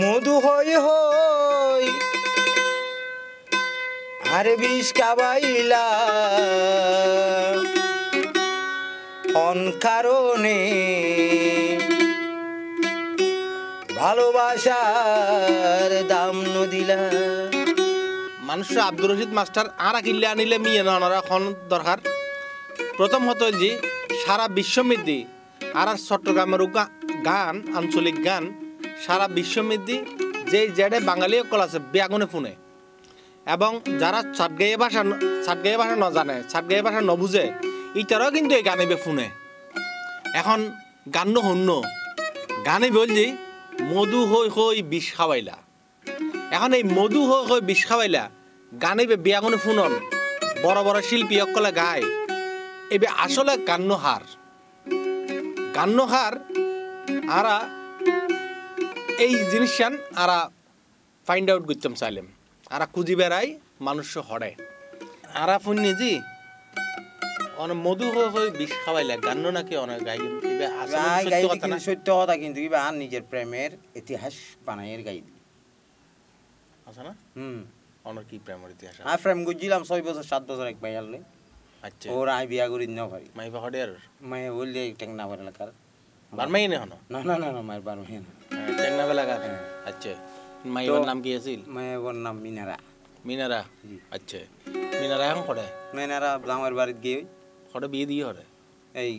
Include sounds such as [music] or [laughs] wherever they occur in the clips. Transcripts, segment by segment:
মধু হই হই, আরে বিষ কাবাইলা অন কারণে ভালোবাসার দাম নদিলা মানুষ আব্দুর রশিদ মাস্টার আর কিনলে আনিলে মিয়ে নরা খন দরকার। প্রথম হতো যে সারা বিশ্বমিদ্যি আর চট্টগ্রামের গান, আঞ্চলিক গান সারা বিশ্বমিদ্যি যে জেডে বাঙালি অকল আছে বেগুনে ফুনে। এবং যারা ছাটগাইয়ে ভাষা ছাটগাইয়ে ভাষা ন জানে ছাটগাইয়ে ভাষা ন বুঝে, ইটারাও কিন্তু এই গানে ফুনে। এখন গান হন্য, গানে বলছি মধু হই হই বিষ খাওয়াইলা। এখন এই মধু হই হই বিষ খাওয়াইলা, গানে বিয়াগুনে ফুনন, বড় বড় শিল্পী অকলে গায়। এবে আসলে গান্য হার গান্য হার আরা এই জিনিসটান আরা ফাইন্ড আউট করতাম চাইলাম আরা খুঁজি বেড়াই মানুষ হড়ে আরা ফুন্নি জি অনেক মধু হই হই বিষ খাওয়াইলা গান্য নাকি অনেক গাই সত্য কথা কিন্তু কিবা আর নিজের প্রেমের ইতিহাস বানাইয়ের গাই। আছে না? হুম। অনেক কি প্রেমের ইতিহাস? আর প্রেম গুজিলাম ছয় বছর সাত বছর এক ভাই আনলে আচ্ছা। ওর আই বিয়া করি ন পারি মাই বাহডে আর মায়ে বললে টেং না পারে এলাকার বারমাই নে হনো? না না না না মায়ের বার মাই না টেংনা বেলাগার হ্যাঁ। আচ্ছা। তো- নাম কি আছিল? মায়ে ওর নাম মিনারা। মিনারা? আচ্ছা। মিনারা এখন করে মিনারা আমার বাড়িতে গিয়ে করে বিয়ে দিয়ে হরে এই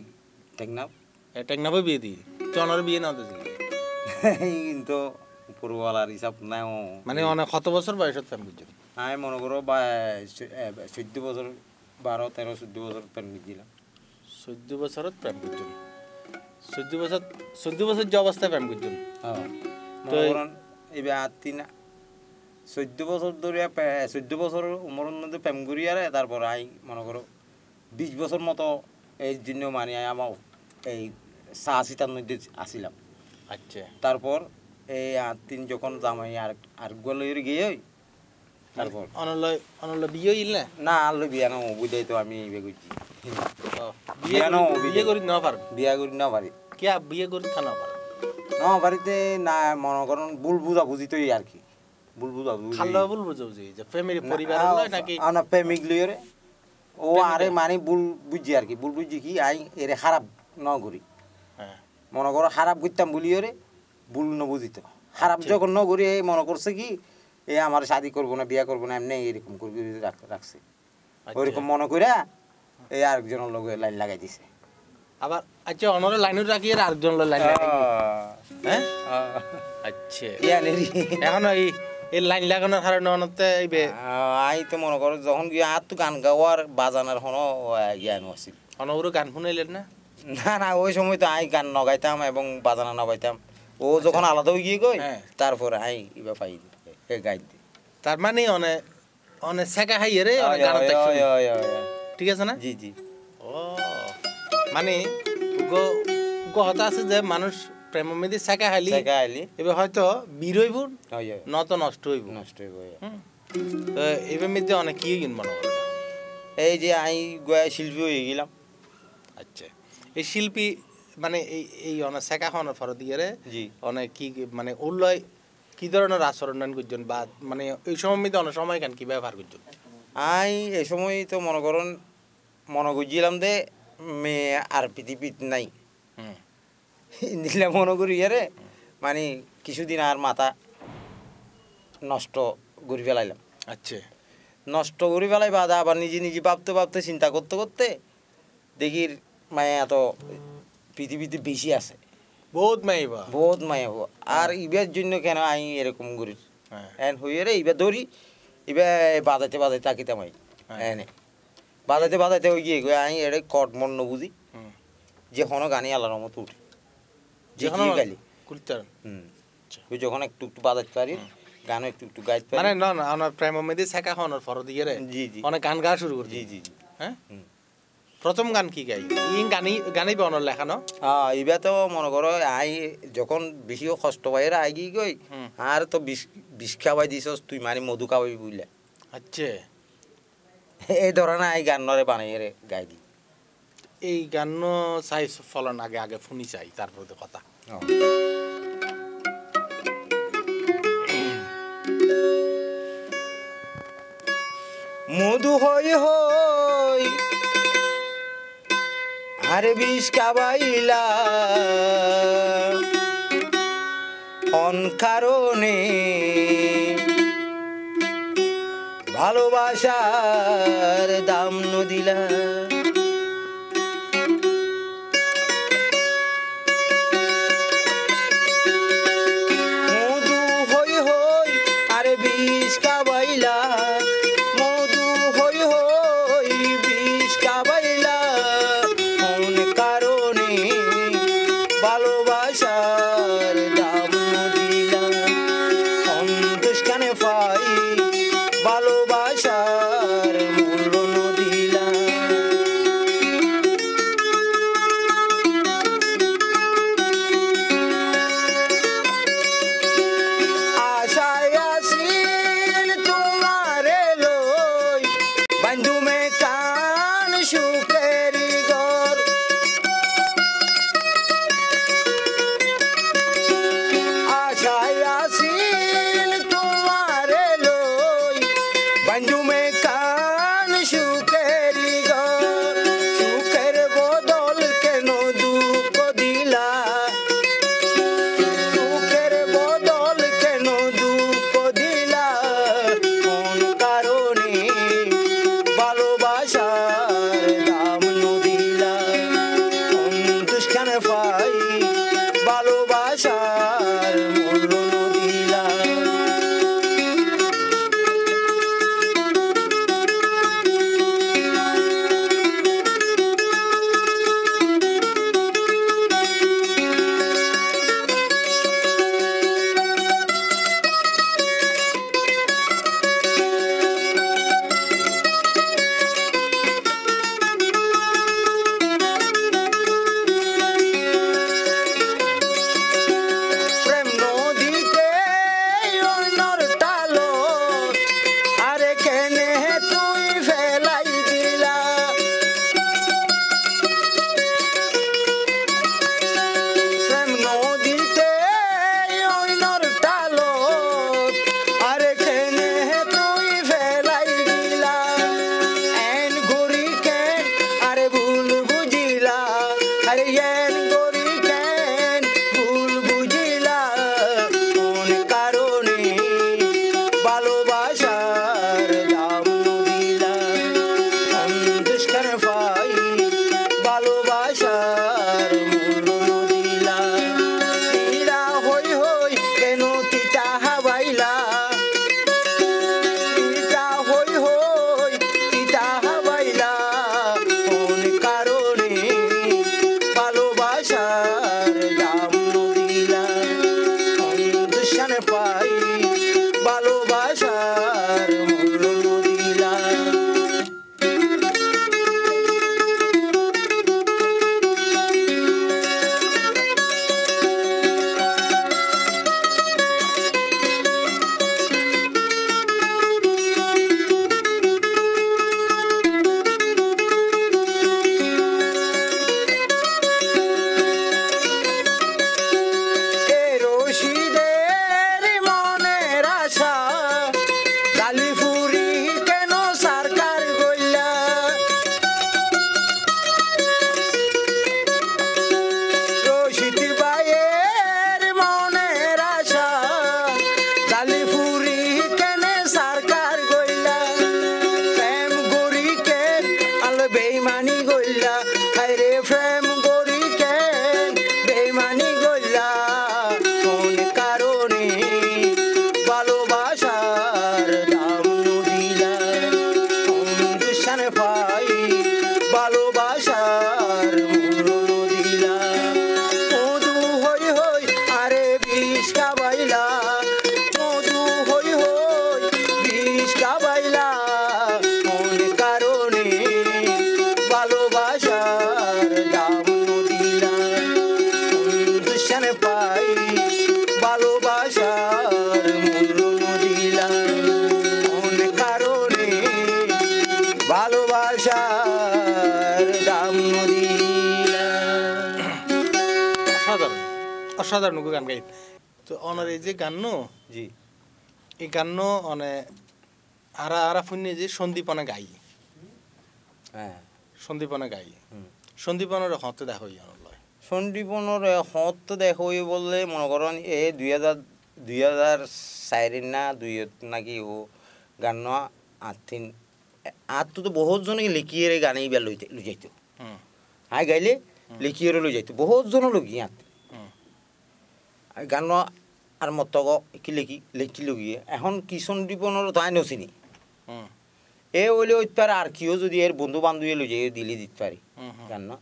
টেকনাফ। এ টেংনাবে বিয়ে দিয়ে? তো অনার বিয়ে না হতেছিল কিন্তু [laughs] উপরওয়ালার হিসাব নাই মানে অনেক কত বছর বয়সত প্রেম করছেন আমি মনে করো বা চোদ্দ বছর বারো তেরো চোদ্দ বছর প্রেম দিলাম চোদ্দ বছরত প্রেম করছেন চোদ্দ বছর চোদ্দ বছর যে অবস্থায় প্রেম করছেন তো এবার তিন চোদ্দ বছর ধরে চোদ্দ বছর উমরের মধ্যে প্রেম করি আর তারপর আই মনে করো বিশ বছর মতো এই জন্য মানে আই আমার এই চা সিটার মধ্যে আসিলাম। আচ্ছা। তারপর এই আর তিন যখন জামাই আর আর গোলের গিয়ে তারপর। অনলয় অনলয় বিয়ে হইল না? না আল্লো বিয়া না বুঝাই তো আমি বিয়ে করছি। বিয়ে বিয়া ন, বিয়ে করি না পার। বিয়া করি না পারি। কে বিয়ে করি থানা পার না বাড়িতে না মনে করেন বুঝি তো আর কি। বল বুঝাবুঝি। যে ফ্যামিলি পরিবার লয় নাকি না প্রেমিক ও আরে মানে বুল বুঝি আর কি বুল বুঝি কি আই এরে খারাপ ন করি। হ্যাঁ। মনে করো খারাপ করতাম ভুল ন বুঝিত খারাপ যখন ন করি এই মনে করছে কি এ আমার শাদি করব না বিয়া করব না এমনি এরকম করে করে রাখ- রাখছে। আচ্ছা। ওইরকম মনে করে এই আরেকজনের লগে লাইন লাগাই দিছে। আবার আচ্ছা অনরে লাইনে রাখি আর আরেকজন লাইন হ্যাঁ? আচ্ছা। এখন এই এই লাইন লাগানোর কারণে অনতে এইবে আই তো মনে করো যখন গিয়ে আর তো গান গাওয়ার বাজানোর হনো জ্ঞান আছিল অনবরও গান শুনাইলেন না? না না ওই সময় তো আই গান নগাইতাম এবং বাজানা নগাইতাম। ও যখন আলাদা হয়ে গিয়ে গই হ্যাঁ। তারপর আই ইবা পাই গাই দি। তার মানে অনে অনে সেকা হাইয়ে রে ঠিক আছে না? জি জি। মানে উগো আছে যে মানুষ প্রেম মেদি সেকা হাইলি সেকা আইলি এবার হয়তো বীর হইব নত নষ্ট হইব। নষ্ট গই তো এবার মধ্যে অনেক কি কিন মনে করো এই যে আই গোয়া শিল্পী হয়ে গেলাম। আচ্ছা। এই শিল্পী মানে এই এই অনেক শেখা হওয়ার ফর দিয়ে অনেক কি মানে উল্লয় কি ধরনের আচরণ করছেন বা মানে এই সময় মধ্যে অনেক সময় কেন কি ব্যবহার করছেন আই এই সময় তো মনে করুন মনে করছিলাম যে মেয়ে আর পৃথিবীত নাই। [laughs] দিলে মনে করি রে মানে কিছুদিন আর মাথা নষ্ট করে ফেলাইলাম। আচ্ছা। নষ্ট করে ফেলাই বাদা আবার নিজে নিজে ভাবতে ভাবতে চিন্তা করতে করতে দেখি মায়া এত পৃথিবীতে বেশি আছে। বহুত মাইবা বহুত মায়া হব আর ইবার জন্য কেন আই এরকম করি? হ্যাঁ। এন হইয়ে রে ইবার ধরি ইবার বাজাইতে বাজাইতে তাকিতাম আই। হ্যাঁ। বাজাইতে বাজাইতে ওই গিয়ে গিয়ে আই এরে কট মন বুঝি? যে কোনো গানই আলার মতো উঠে। যে যেখানে কি গালি। হুম। আচ্ছা। ওই যখন একটু একটু বাজাইতে পারি গানও একটু একটু গাইতে মানে পারি না না আমার প্রেম মধ্যে শেখা হওয়ার ফর দিয়ে রে জি জি। অনেক গান গাওয়া শুরু করছি। জি জি হ্যাঁ? প্রথম গান কি গাই ই গানি গানই অনর লেখানো হ্যাঁ এবার তো মনে করো আই যখন বেশিও কষ্ট পাই আই গিয়ে গই আর তো বিষ বিষ খাওয়াই দিছস তুই মানে মধু খাওয়াই বুঝলে আচ্ছা। [laughs] এই ধরনের এই গান্নরে বানিয়ে রে গাই দি এই গান চাই ফলন আগে আগে শুনি চাই তারপর কথা। মধু হই হই আরে বিষ কাবাইলা। অন কারণে ভালোবাসার দাম নদিলা। মধু হই কাবাইলা। মধু হই ভালোবাসার দাম নদিলা? সন্তোষ পাই ভালো গান গাই। তো অনার এই যে গান্ন জি। এই গান্ন মানে আরা আরা ফুন্যে যে সন্দীপনা গাই। হ্যাঁ। সন্দীপনা গাই। সন্দীপনার হতে দেখো ইয়া লয় সন্দীপনার হত দেখো বললে মনে করেন এ দুই হাজার দুই হাজার চারির না দুই নাকি ও গান আতিন আর তো বহুত জনকে লিখিয়ে গানে ইবার লই লই যাইতো হ্যাঁ গাইলে লিখিয়ে লই যাইতো বহুত জন লগি আঠ গান আর মতক লিখি লিখি লগিয়ে। এখন কি সন্দীপনের তাই নচিনি। এ হইলে পারে আর কিও যদি এর বন্ধু বান্ধবী লই যাই দিলি দিতে পারি। গান না।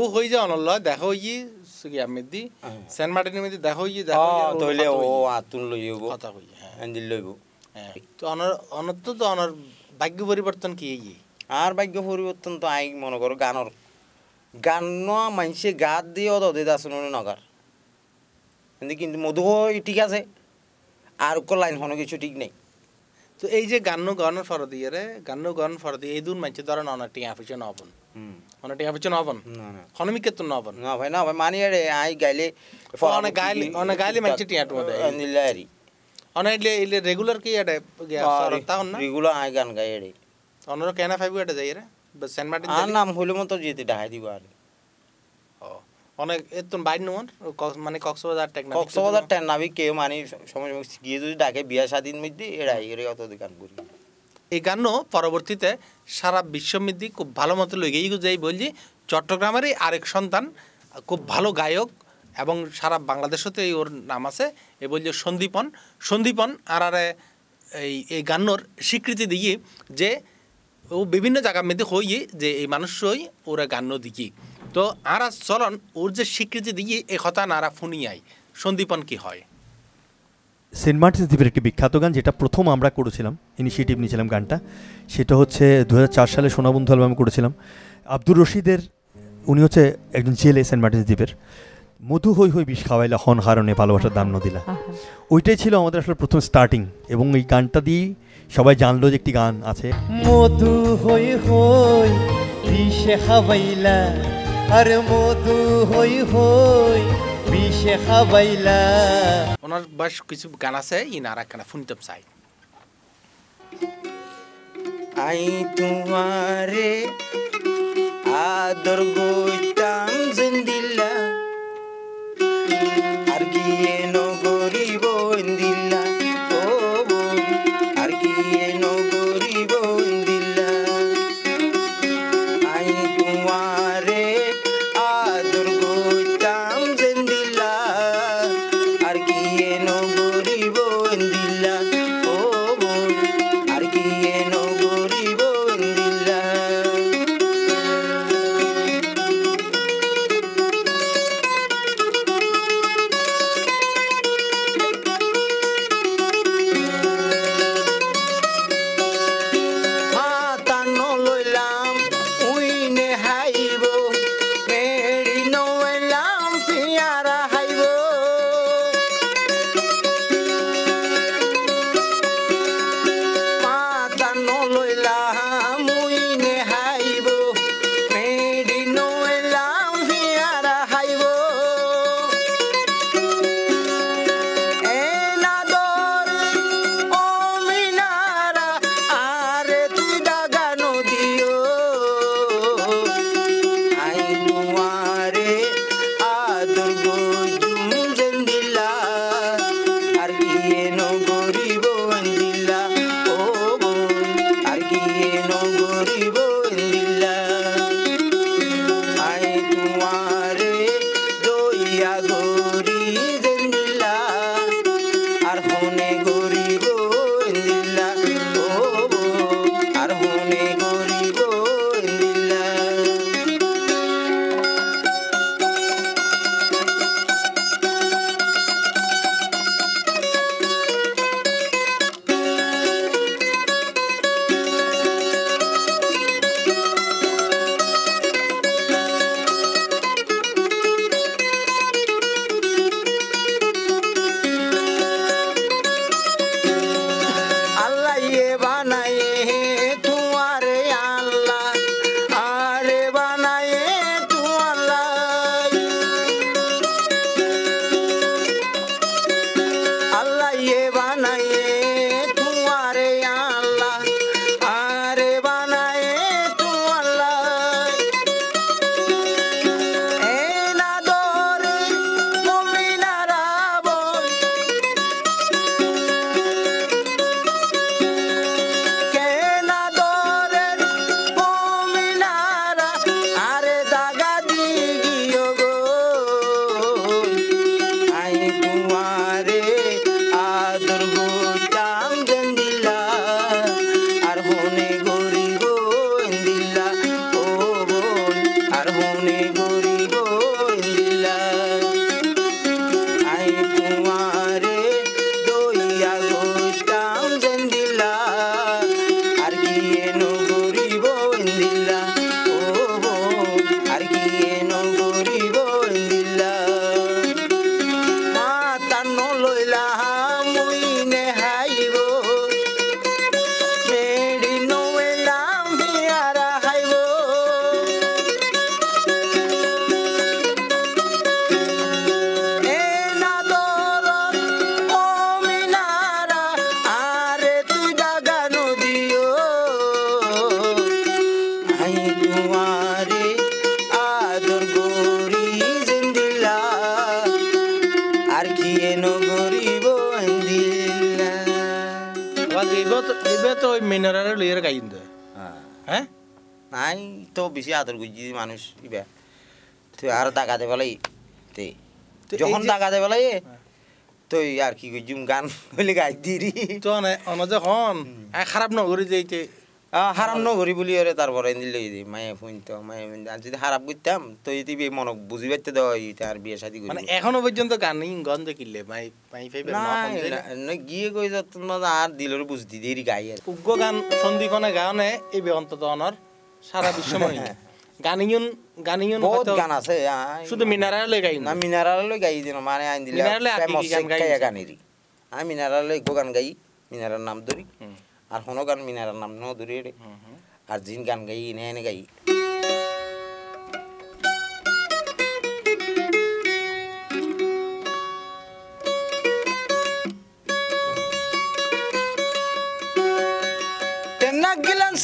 ও হই যে অনল দেখো ই মেদি হ্যাঁ। সেন্ট মার্টিনের মধ্যে দেখো ই দেখো কথা ও আতুন লই যাব। কথা কই হ্যাঁ এন্দিল লইব হ্যাঁ। তো অনর অনর তো অনর ভাগ্য পরিবর্তন কি এই আর ভাগ্য পরিবর্তন তো আই মনে করো গানর গান মানুষে গাত দিয়ে অত দিদা শুনুন নগার কিন্তু কিন্তু মধু হয় ঠিক আছে। আর কো লাইন কোনো কিছু ঠিক নেই। তো এই যে গান্ন গানের ফরদি রে গান্ন গান ফরদি এই দুন মানছে ধরেন টিয়া পিছনে নবন টিয়া পিছনে নবন না না। হনমিকে তো নবন না ভাই না ভাই মানি আরে আই গাইলে অনেক গাইলে- অনেক গাইলে মানুষে টিয়া টুয়া দেয়। নিলারি। অনার ইলে ইলে রেগুলার কি এটা তাহন না? রেগুলার আই গান গাই রে। অনর কেনা ফাইব এটা যাই রে? সেন্ট মার্টিন আর নাম হইলে মতো যেতে ডাহাই দিব আর। অনেক এত বাইর নন মানে কক্সবাজার টেকনা কক্সবাজার ট্রেন নাবি কেউ মানি সময় গিয়ে যদি ডাকে বিয়া শাদির মধ্যে এরাই এর অত গান করি এই গানও পরবর্তীতে সারা বিশ্বমিদি খুব ভালো মতো লেগে যাই বলছি চট্টগ্রামেরই আরেক সন্তান খুব ভালো গায়ক এবং সারা বাংলাদেশতে এই ওর নাম আছে এ বলছে সন্দীপন। সন্দীপন আর আরে এই এই গান্নর স্বীকৃতি দিয়ে যে ও বিভিন্ন জায়গার মধ্যে হইয়ে যে এই মানুষই ওরা গান্য দিকি। তো আরা চলন ওর যে স্বীকৃতি দিয়ে এ কথা নারা ফুনিয়াই। সন্দীপন কি হয়? সেন্ট মার্টিন্স দ্বীপের একটি বিখ্যাত গান যেটা প্রথম আমরা করেছিলাম ইনিশিয়েটিভ নিয়েছিলাম গানটা সেটা হচ্ছে দু হাজার চার সালে সোনাবন্ধু অ্যালবামে করেছিলাম। আব্দুর রশিদের উনি হচ্ছে একজন জেলে সেন্ট মার্টিন্স দ্বীপের। মধু হই হই বিষ খাওয়াইলা হন হারণে ভালোবাসার দাম নদিলা ওইটাই ছিল আমাদের আসলে প্রথম স্টার্টিং এবং এই গানটা দিয়েই সবাই জানলো যে একটি গান আছে। মধু হই হই বিষে খাবাইলা আর মধু হই হই বিষে খাবাইলা। ওনার বেশ কিছু গান আছে ই নারা কেনা শুনতে চাই। আই তোমারে আদর গইতাম জিন্দিল্লা আর কি আদর করছি মানুষ ইবা। তুই আর দাগাতে বলাই তে যখন যে- দাগাতে বলাই তো আর কি গান বলে গাই দিরি। তো অনে হন খারাপ নগরি যাইতে। হারাম নগরি বলি ওরে তারপরে দিলে মায়ে ফোন তো মায়ে আর যদি খারাপ করতাম তো যদি মনক বুঝি পাইতে দেওয়া আর বিয়ে শাদি করি। মানে এখনও পর্যন্ত গান গন দেখিলে মাই মাই ফাইবে না গিয়ে কই যত আর দিলর বুঝতি দেরি গাই আর। উগ্র গান সন্ধিখনে গানে এই অন্তত অনর সারা বিশ্বময়। গানিয়ন গানিয়ন বহুত হয়তো গান আছে আই- শুধু মিনারারে লই গাইন না মিনারালে গাই দিন মানে আইন দিলে মিনারালে আর কি কি গান গাই? গানেরি আমি মিনারালে গো গান গাই মিনারার নাম ধরি হুম। আর হনো গান মিনারার নাম ন ধরি রে হুম, হুম। আর জিন গান গাই এনে এনে গাই Tenak gilang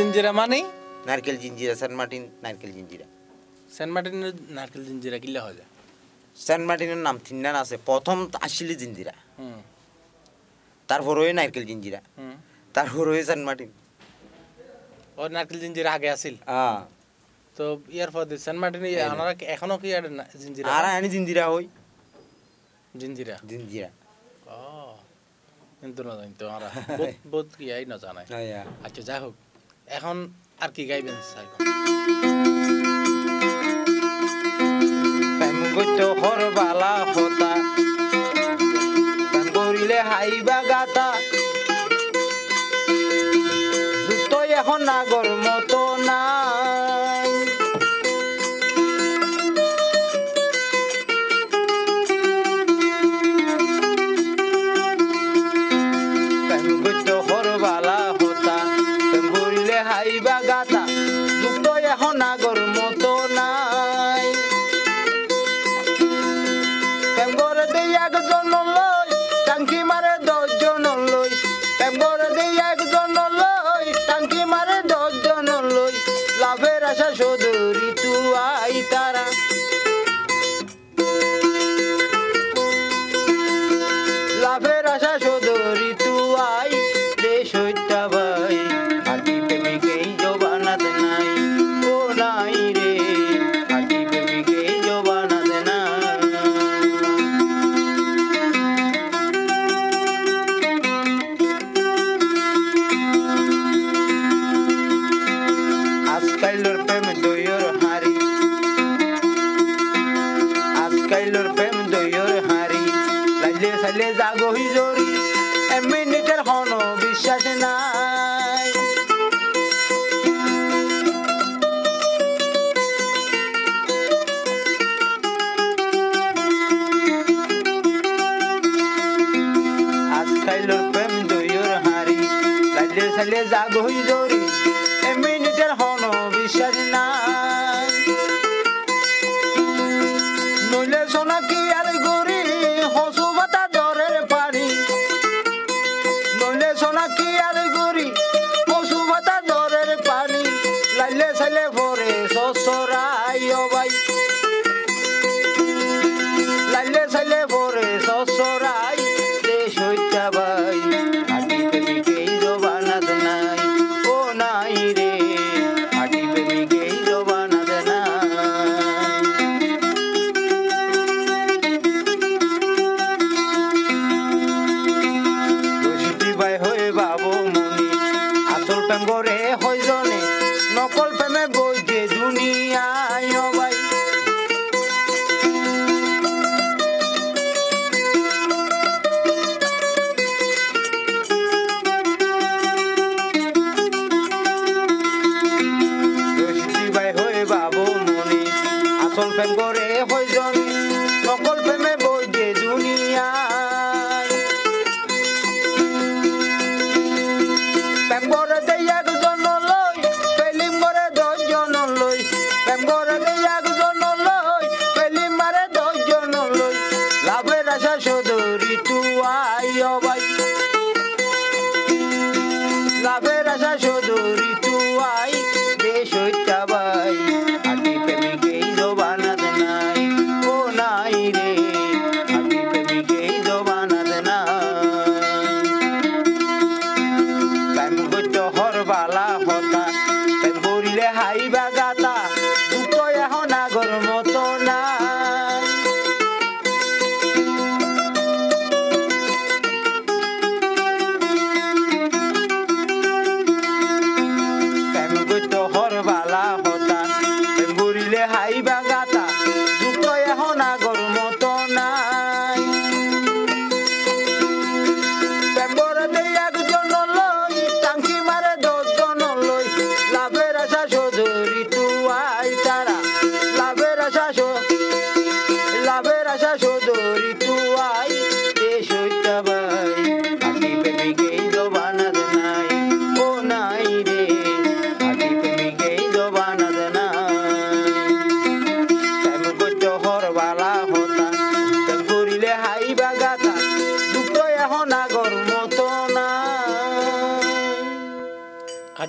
নারকেল জিঞ্জিরা মানে নারকেল জিঞ্জিরা সেন্ট মার্টিন নারকেল জিঞ্জিরা সেন্ট মার্টিনের নারকেল জিঞ্জিরা কিলা হয় যায় সেন্ট মার্টিনের নাম তিনটান আছে প্রথম আসলে জিঞ্জিরা হুম তারপর হয়ে নারকেল জিঞ্জিরা হুম তারপর হয়ে সেন্ট মার্টিন ও নারকেল জিঞ্জিরা আগে আছিল আহ তো ইয়ার পর সেন্ট মার্টিন ওনারা কি- এখনও কি আর না- জিঞ্জিরা আর আনি জিন্দিরা হই জিঞ্জিরা জিঞ্জিরা ও কিন্তু না জানি তো আমরা বহুত বহুত কি আই না জানাই আয়া আচ্ছা যাই হোক এখন আর কি গাইবেন স্যার? হরবালা হতা। করিলে হাইবা গাতা। জুতো এখন নাগর মত।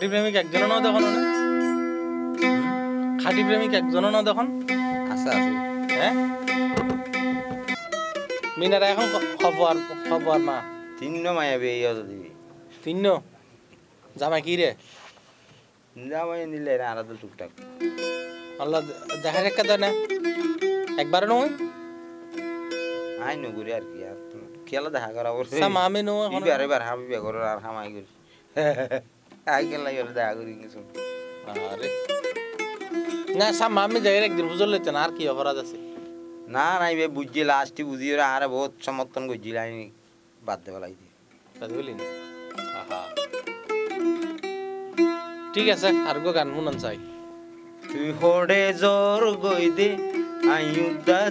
খাটি প্রেমিক একজনও নাও দেখো না খাটি প্রেমিক একজনও নাও দেখো আছে আছে। হ্যাঁ? মিনারা এখন খবর খবর মা। তিন্ন মায়াবি এই অত দিবি তিন্ন জামাই কি রে? জামাই নিলে না আলাদা টুকটাক। আল্লাহ দেখা রেখা দেয় না। একবারও নয়? আই নগুরি আর কি আর খেলা দেখা করা বলছে মামে নয় এবার এবার হাবি বেগর আর হামাই করি। [laughs] আইকেল লাগে দেখা একদিন বুঝলে তো আর কি অপরাধ আছে? না না এবার বুঝছি লাস্টে বুঝি ওরা বহুত সমর্থন করছিল আমি বাদ দেওয়া লাগছি তাই ঠিক আছে আর গো গান শুনান চাই। তুই হড়ে জ্বর দে আইউ দা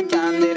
I can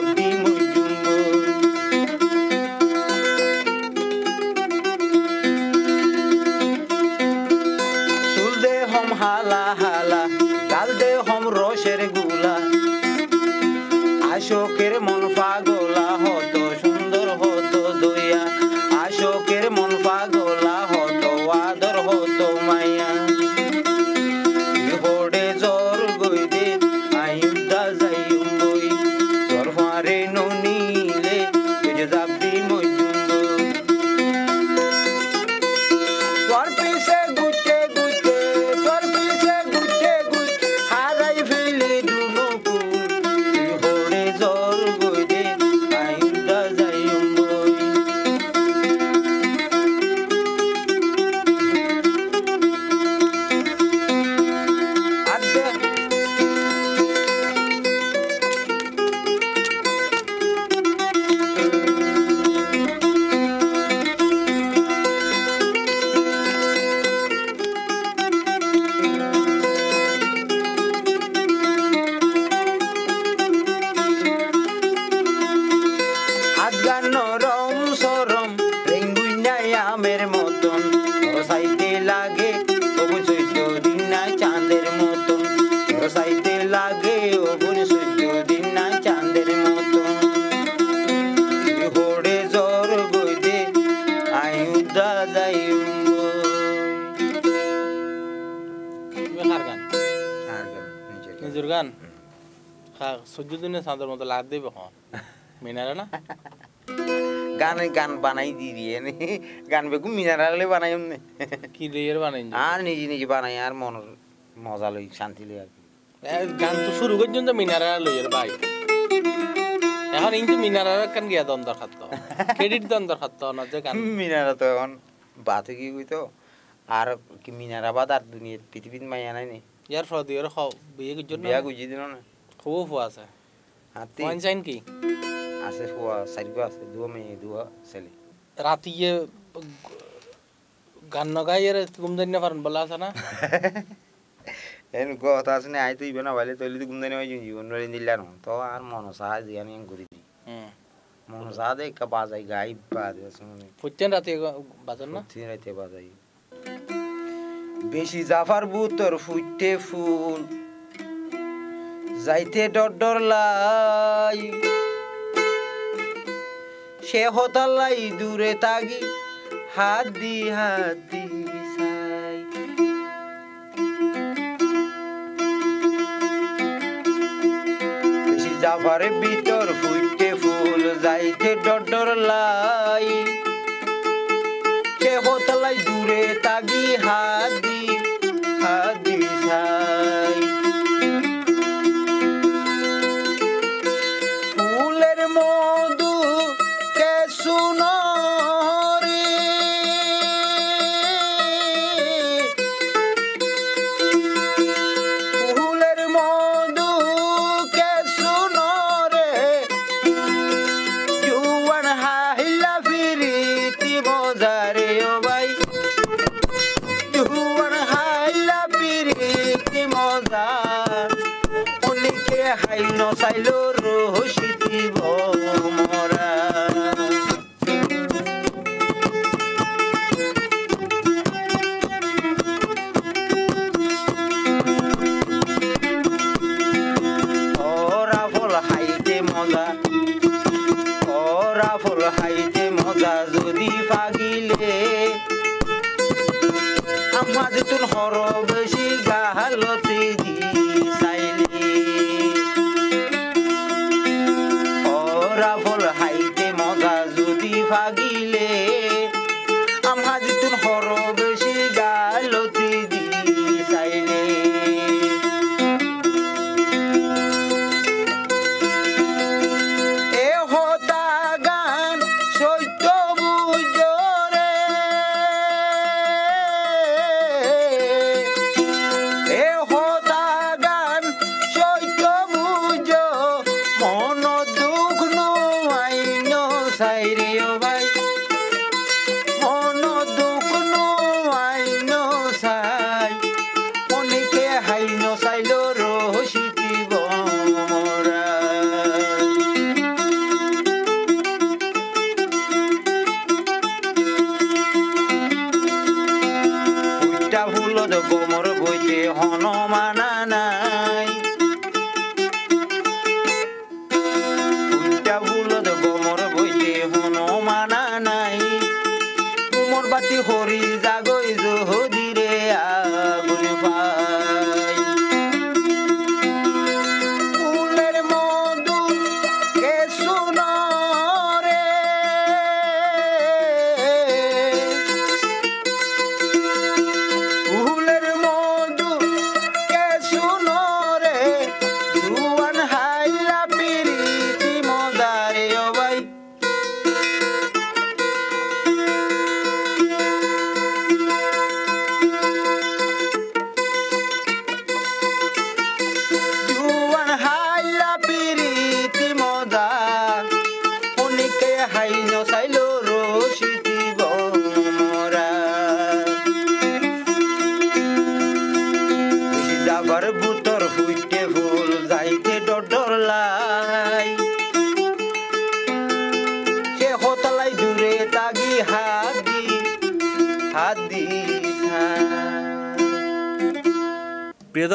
la vida. চাঁদের মতো লাগ দেবে কখন মিনারে না? গান গান বানাই দি দিয়ে গান বেগু মিনারালে বানাই এমনি কি দিয়ে বানাই আর নিজে নিজে বানাই আর মনের মজা লই শান্তি লই আর গান তো শুরু করছেন মিনারা লইয়ের ভাই। এখন কিন্তু মিনারা কেন গিয়া দন দরকার তো ক্রেডিট দন দরকার তো না যে গান। মিনারা তো এখন বাতে কি কইতো? আর কি মিনারা বাদ আর দুনিয়া পৃথিবীত মাইয়া নাই নি। ইয়ার ফল দিয়ে বিয়ে করছেন বিয়া গুজি দিল না। খুব আছে। হাতি। পয়েন্ট চাইন কি? আছে ফুয়া সাইডগো আছে দুয়া মেয়ে দুয়া ছেলে। রাতি ইয়ে গান নগাই এর ঘুম জানি না পারেন বলা আছে না? [laughs] এন কথা আছে না? আই তুই বেনা ভালে তৈলি তো গুন্দানি হয় জীবন দিলা না তো আর মন সাহা দিয়া নি করি দি মন সাহা দে কা বাজাই গাই বাজে শুনে ফুটছেন রাতে বাজান না? তিন রাতে বাজাই। বেশি জাফার বুতর ফুটে ফুল। যাইতে ডর লাই। সে হতালাই দূরে তাগি, হাত দি হাত দি জাফারে ভিতর ফুটে ফুল, যাইতে ডর লাই। সে হতালাই দূরে তাগি হাদি হাদি সাই। হাইন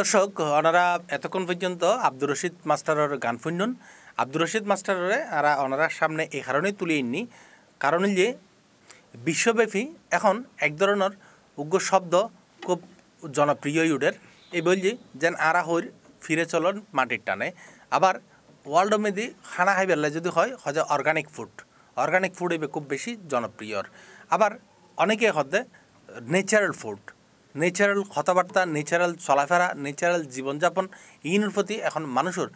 দর্শক ওনারা এতক্ষণ পর্যন্ত আব্দুর রশিদ মাস্টারের গান শুনুন আব্দুর রশিদ মাস্টারের আরা ওনারা সামনে এই কারণেই তুলে আননি কারণ যে, বিশ্বব্যাপী এখন এক ধরনের উগ্র শব্দ খুব জনপ্রিয় ইউডের। এই বলছি যেন আরা হইর ফিরে চলন মাটির টানে। আবার ওয়ার্ল্ড মেদি খানা খাই বেলা যদি হয় হজে অর্গানিক ফুড। অর্গানিক ফুড এবে খুব বেশি জনপ্রিয়র। আবার অনেকে হদে নেচারাল ফুড। নেচারাল কথাবার্তা নেচারাল চলাফেরা নেচারাল জীবনযাপন ইনের প্রতি এখন মানুষের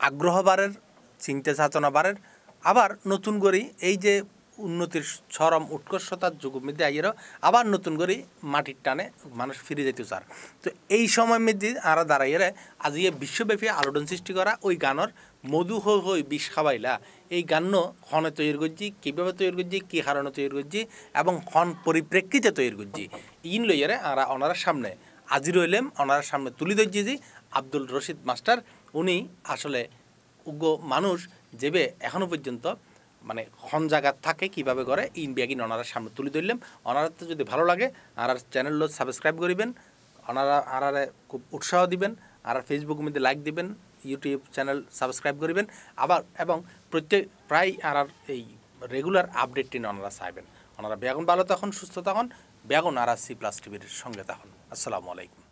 আগ্রহ বাড়ের চিন্তা চেতনা বাড়ের আবার নতুন করে এই যে উন্নতির চরম উৎকর্ষতার যুগ মধ্যে আইয়েরও আবার নতুন করে মাটির টানে মানুষ ফিরে যেতে চার তো এই সময় মধ্যে আরা দাঁড়াইয়ে আজ ইয়ে বিশ্বব্যাপী আলোড়ন সৃষ্টি করা ওই গানের মধু হই হই বিষ খাবাইলা এই গান ক্ষণে তৈরি করছি, কীভাবে তৈরি করছি, কী হারণে তৈরি করছি, এবং ক্ষণ পরিপ্রেক্ষিতে তৈরি করছি। ইন লইয়ারে আরা ওনার সামনে। আজি রইলেম ওনার সামনে তুলি ধরছি যে আব্দুল রশিদ মাস্টার, উনি আসলে উগ্র মানুষ, যেবে এখনও পর্যন্ত মানে খন জায়গা থাকে কীভাবে করে, ইন বিয়াগিন ওনার সামনে তুলে ধরলাম। ওনারা তো যদি ভালো লাগে আর চ্যানেল সাবস্ক্রাইব করিবেন ওনারা আরারে খুব উৎসাহ দিবেন আর ফেসবুক মধ্যে লাইক দিবেন। ইউটিউব চ্যানেল সাবস্ক্রাইব করবেন। আবার এবং প্রত্যেক প্রায় আর এই রেগুলার আপডেটটি ওনারা চাইবেন। ওনারা বেগুন ভালো তখন সুস্থ তখন বেগুন আর সি প্লাস টিভির সঙ্গে তখন আসসালামু আলাইকুম।